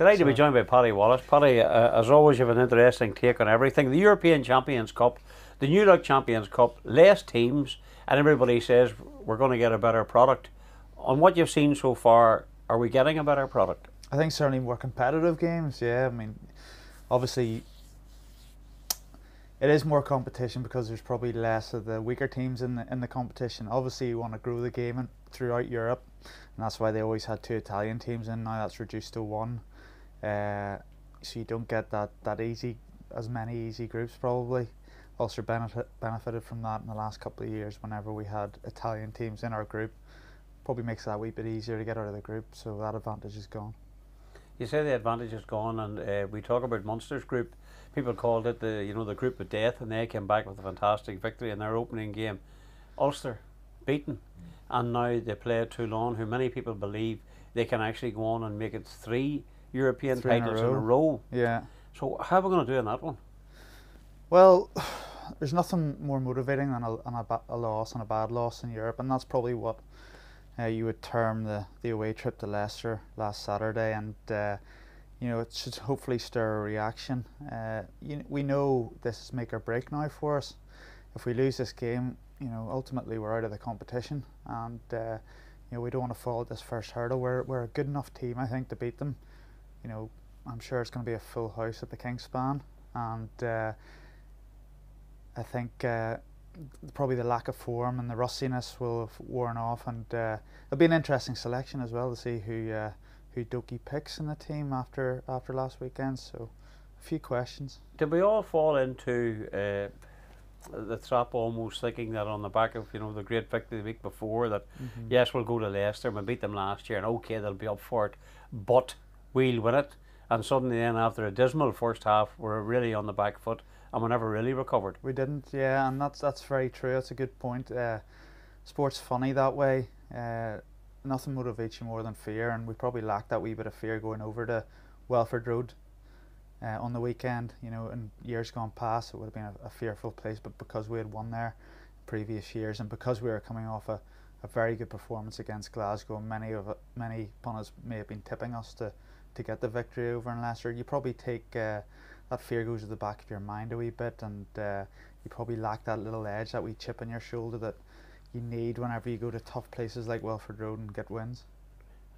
Delighted to be joined by Paddy Wallace. Paddy, uh, as always, you have an interesting take on everything. The European Champions Cup, the New Look Champions Cup, less teams, and everybody says we're going to get a better product. On what you've seen so far, are we getting a better product? I think certainly more competitive games. Yeah, I mean, obviously, it is more competition because there's probably less of the weaker teams in the in the competition. Obviously, you want to grow the game in, throughout Europe, and that's why they always had two Italian teams in. Now that's reduced to one, uh, so you don't get that that easy as many easy groups probably. Ulster benefit, benefited from that in the last couple of years. Whenever we had Italian teams in our group, probably makes that a wee bit easier to get out of the group. So that advantage is gone. You say the advantage is gone, and uh, we talk about Munster's group. People called it the you know the group of death, and they came back with a fantastic victory in their opening game. Ulster beaten, and now they play Toulon, who many people believe they can actually go on and make it three European Three in a titles in a row. Yeah. So how are we going to do in that one? Well, there's nothing more motivating than a, than a, a loss and a bad loss in Europe, and that's probably what uh, you would term the, the away trip to Leicester last Saturday. And uh, you know, it should hopefully stir a reaction. Uh, you, we know this is make or break now for us. If we lose this game, you know, ultimately we're out of the competition, and uh, you know we don't want to fall at this first hurdle. We're we're a good enough team, I think, to beat them. You know, I'm sure it's going to be a full house at the Kingspan, and. Uh, I think uh, probably the lack of form and the rustiness will have worn off, and uh, it'll be an interesting selection as well to see who uh, who Doki picks in the team after after last weekend. So, a few questions. Did we all fall into uh, the trap almost thinking that on the back of you know the great victory the week before that yes we'll go to Leicester we beat them last year and okay they'll be up for it but we'll win it and suddenly then after a dismal first half we're really on the back foot and we never really recovered. We didn't, yeah, and that's that's very true. That's a good point. Uh, sport's funny that way. Uh, nothing motivates you more than fear, and we probably lacked that wee bit of fear going over to Welford Road uh, on the weekend. You know, in years gone past, it would have been a, a fearful place, but because we had won there previous years, and because we were coming off a, a very good performance against Glasgow, many of many pundits may have been tipping us to to get the victory over in Leicester. You probably take. Uh, that fear goes to the back of your mind a wee bit, and uh, you probably lack that little edge, that wee chip on your shoulder that you need whenever you go to tough places like Welford Road and get wins.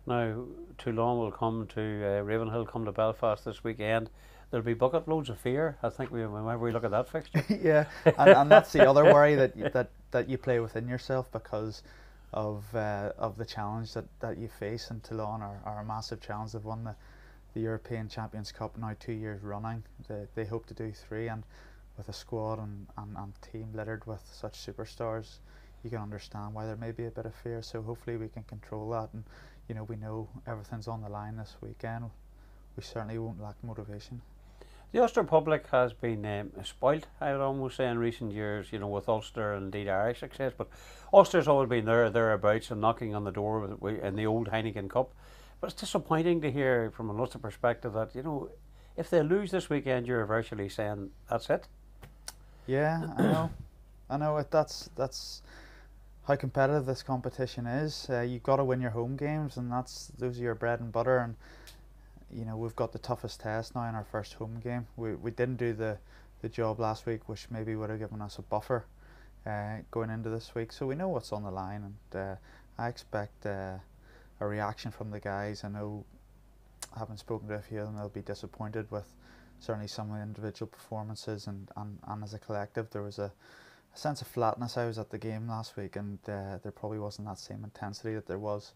Now Toulon will come to uh, Ravenhill, come to Belfast this weekend. There'll be bucket loads of fear. I think we whenever we look at that fixture. yeah, and, and that's the other worry that that that you play within yourself because of uh, of the challenge that, that you face. And Toulon are, are a massive challenge. They've won the, the European Champions Cup now two years running. They they hope to do three, and with a squad and, and, and team littered with such superstars, you can understand why there may be a bit of fear. So hopefully we can control that, and you know we know everything's on the line this weekend. We certainly won't lack motivation. The Ulster public has been um, spoilt, I would almost say, in recent years, you know, with Ulster and indeed Irish success. But Ulster's always been there, thereabouts, and knocking on the door in the old Heineken Cup. But it's disappointing to hear from an Ulster perspective that, you know, if they lose this weekend, you're virtually saying that's it. Yeah, I know. I know it. That's that's how competitive this competition is. Uh, you've got to win your home games, and that's those are your bread and butter. And you know we've got the toughest test now in our first home game. We we didn't do the the job last week, which maybe would have given us a buffer uh, going into this week. So we know what's on the line, and uh, I expect uh, a reaction from the guys. I know, having spoken to a few of them, they'll be disappointed with certainly some of the individual performances and, and, and as a collective there was a, a sense of flatness. I was at the game last week and uh, there probably wasn't that same intensity that there was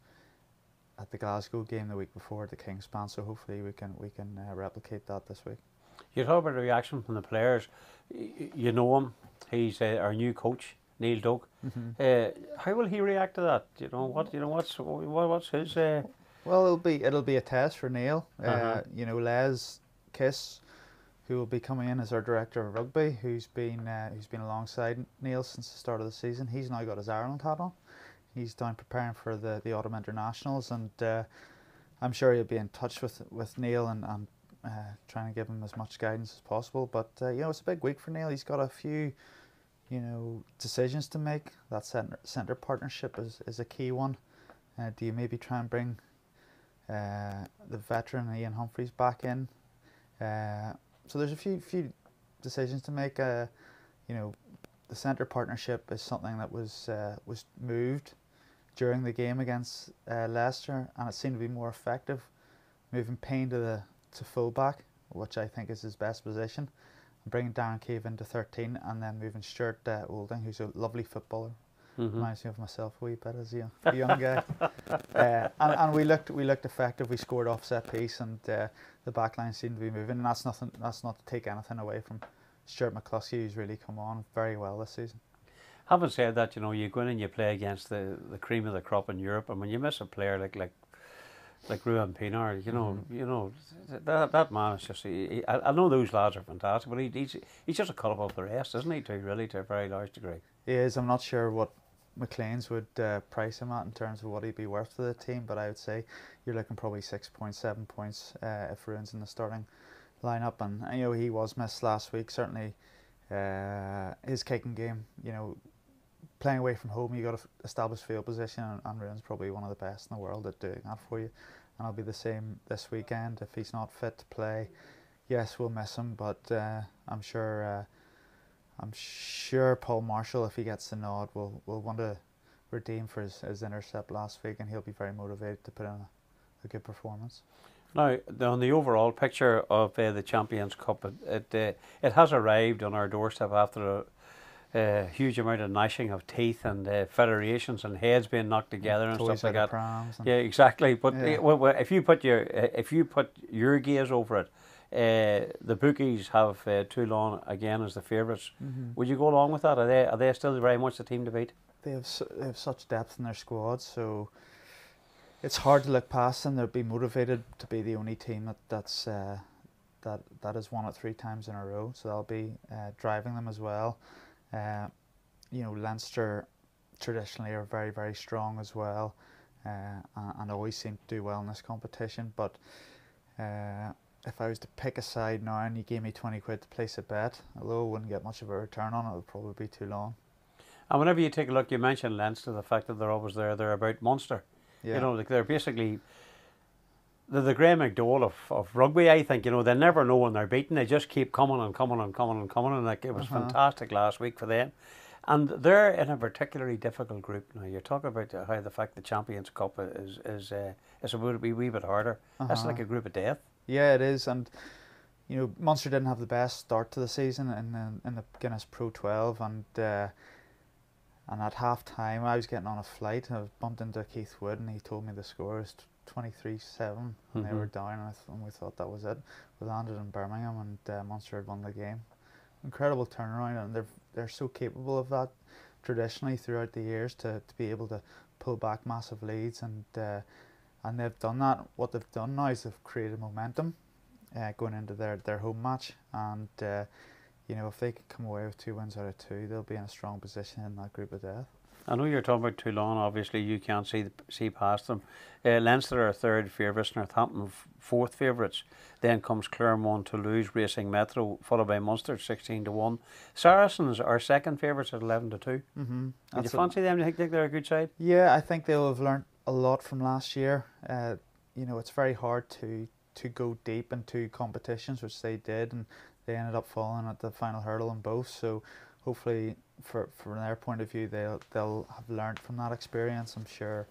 at the Glasgow game the week before at the Kingspan. So hopefully we can we can uh, replicate that this week. You talk about the reaction from the players. Y- You know him. He's uh, our new coach, Neil Doak. Uh, how will he react to that? You know what? You know what's what, what's his? Uh, Well, it'll be it'll be a test for Neil. uh Uh-huh. you know, Les Kiss, who will be coming in as our director of rugby, who's been uh, who's been alongside Neil since the start of the season. He's now got his Ireland hat on. He's down preparing for the the autumn internationals, and uh, I'm sure he'll be in touch with with Neil and and uh, trying to give him as much guidance as possible. But uh, you know, it's a big week for Neil. He's got a few. You know, decisions to make. That center, center partnership is, is a key one. Uh, do you maybe try and bring uh, the veteran Ian Humphreys back in. Uh, so there's a few few decisions to make. Uh, you know, the centre partnership is something that was was moved during the game against uh, Leicester, and it seemed to be more effective, moving Payne to the to fullback, which I think is his best position, and bringing Darren Cave into 13, and then moving Stuart uh, Olding, who's a lovely footballer. Mm-hmm. Reminds me of myself a wee bit as a young, a young guy. uh, and, and we looked we looked effective. We scored off set piece, and uh, the back line seemed to be moving. And that's nothing. That's not to take anything away from Stuart McCloskey, who's really come on very well this season. Having said that, you know, you go in and you play against the, the cream of the crop in Europe, and when you miss a player like like like Ruan Pienaar, you know, mm-hmm. you know that that man is just. He, I, I know those lads are fantastic, but he, he's he's just a cut above the rest, isn't he? To really, to a very large degree. He is. I'm not sure what McLean's would uh, price him at in terms of what he'd be worth to the team, but I would say you're looking probably six point seven points uh, if Ruan's in the starting lineup, and you know he was missed last week. Certainly, uh, his kicking game, you know, playing away from home, you've got to establish field position, and, and probably one of the best in the world at doing that for you. And I'll be the same this weekend if he's not fit to play. Yes, we'll miss him, but uh, I'm sure. Uh, I'm sure Paul Marshall, if he gets the nod, will will want to redeem for his, his intercept last week, and he'll be very motivated to put in a, a good performance. Now, on the overall picture of uh, the Champions Cup, it it, uh, it, has arrived on our doorstep after a, a huge amount of gnashing of teeth and uh, federations and heads being knocked together and stuff like that. Yeah, exactly. But yeah. well, if you put your if you put your gaze over it, uh, the bookies have uh, Toulon again as the favorites mm-hmm. Would you go along with that? Are they are they still very much the team to beat? They have su- they have such depth in their squad, so it's hard to look past them. They'll be motivated to be the only team that that's uh, that that has won it three times in a row. So they'll be uh, driving them as well. Uh, you know, Leinster traditionally are very very strong as well, uh, and always seem to do well in this competition, but if I was to pick a side now and you gave me 20 quid to place a bet, although I wouldn't get much of a return on it, it would probably be too long. And whenever you take a look, you mentioned Leinster, the fact that they're always there, they're about Munster. Yeah. You know, like they're basically they're the Graeme McDowell of, of rugby, I think. You know, they never know when they're beaten. They just keep coming and coming and coming and coming. And like it was uh-huh. fantastic last week for them. And they're in a particularly difficult group now. You're talking about how the fact the Champions Cup is is uh, is a wee, wee bit harder. Uh-huh. That's like a group of death. Yeah, it is, and you know Munster didn't have the best start to the season in the, in the Guinness Pro 12, and uh, and at half time I was getting on a flight. I bumped into Keith Wood, and he told me the score was 23 7 and mm-hmm. they were down, and, th- and, we thought that was it. We landed in Birmingham, and uh, Munster had won the game. Incredible turnaround, and they're they're so capable of that traditionally throughout the years to, to be able to pull back massive leads and uh, and they've done that. What they've done now is they've created momentum uh, going into their, their home match, and uh, you know if they can come away with two wins out of two, they'll be in a strong position in that group of death. I know you're talking about Toulon. Obviously, you can't see see past them. Uh, Leinster are third favourites, Northampton fourth favourites. Then comes Clermont, Toulouse, Racing Metro, followed by Munster, sixteen to one. Saracens are second favourites at eleven to 2 mm-hmm. Would you fancy them? Do you think they're a good side? Yeah, I think they'll have learned a lot from last year. Uh, you know, it's very hard to to go deep into competitions, which they did, and they ended up falling at the final hurdle in both. So, hopefully, for from their point of view, they'll they'll have learned from that experience. I'm sure.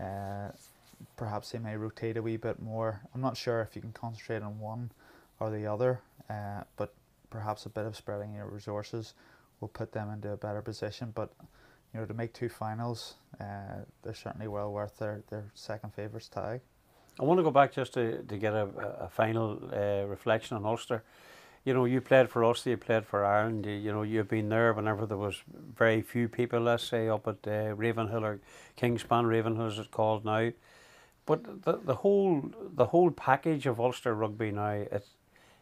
Uh, perhaps they may rotate a wee bit more. I'm not sure if you can concentrate on one or the other, uh, but perhaps a bit of spreading your resources will put them into a better position. But you know, to make two finals, uh, they're certainly well worth their, their second favourites tag. I want to go back just to, to get a, a final uh, reflection on Ulster. You know, you played for Ulster, you played for Ireland. You, you, know, you've been there whenever there was very few people, let's say, up at uh, Ravenhill or Kingspan, Ravenhill as it's called now. But the, the whole the whole package of Ulster rugby now, it's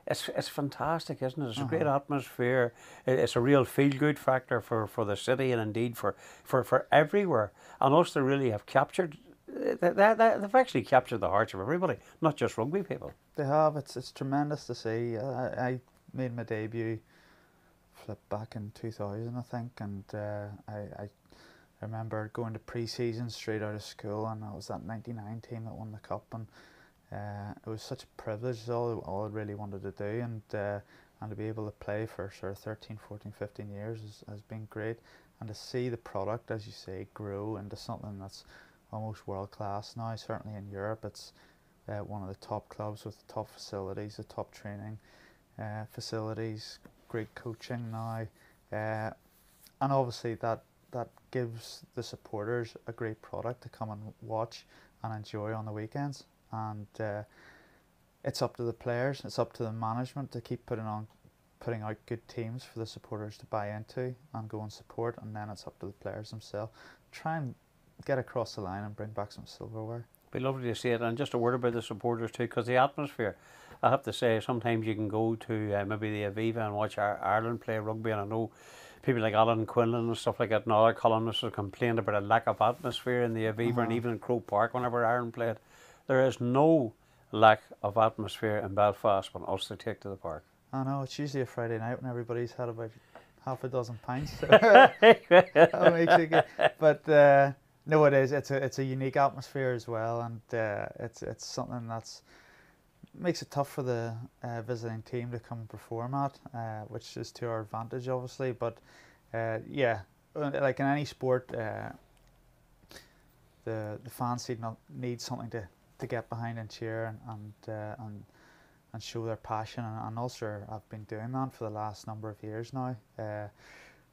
it's it's fantastic, isn't it? It's uh-huh. a great uh-huh. atmosphere. It's a real feel good factor for, for the city and indeed for, for, for everywhere. And Ulster really have captured. They, they, they've actually captured the hearts of everybody, not just rugby people. They have. It's it's tremendous to see. I, I made my debut flip back in 2000, I think, and uh, I, I remember going to pre-season straight out of school, and I was that '99 team that won the cup, and uh, it was such a privilege. It's all all I really wanted to do, and uh, and to be able to play for sort of 13, 14, 15 years has, has been great, and to see the product, as you say, grow into something that's almost world class now. Certainly in Europe, it's uh, one of the top clubs with the top facilities, the top training uh, facilities, great coaching now, uh, and obviously that that gives the supporters a great product to come and watch and enjoy on the weekends. And uh, it's up to the players, it's up to the management to keep putting on, putting out good teams for the supporters to buy into and go and support. And then it's up to the players themselves. Try and get across the line and bring back some silverware. Be lovely to see it, and just a word about the supporters too, because the atmosphere. I have to say, sometimes you can go to uh, maybe the Aviva and watch Ireland play rugby, and I know people like Alan Quinlan and stuff like that, and other columnists have complained about a lack of atmosphere in the Aviva uh-huh. and even in Croke Park whenever Ireland played. There is no lack of atmosphere in Belfast when Ulster take to the park. I know, it's usually a Friday night when everybody's had about half a dozen pints. So that makes it good. But uh, no, it is. It's a it's a unique atmosphere as well, and uh, it's it's something that's makes it tough for the uh, visiting team to come and perform at, uh, which is to our advantage, obviously. But uh, yeah, uh, like in any sport, uh, the the fans need something to, to get behind and cheer and and and, and show their passion. And, and also, I've been doing that for the last number of years now.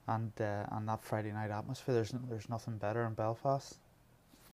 And uh, and that Friday night atmosphere, there's there's nothing better in Belfast.